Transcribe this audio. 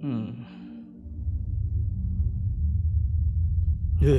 Hmm. Yeah.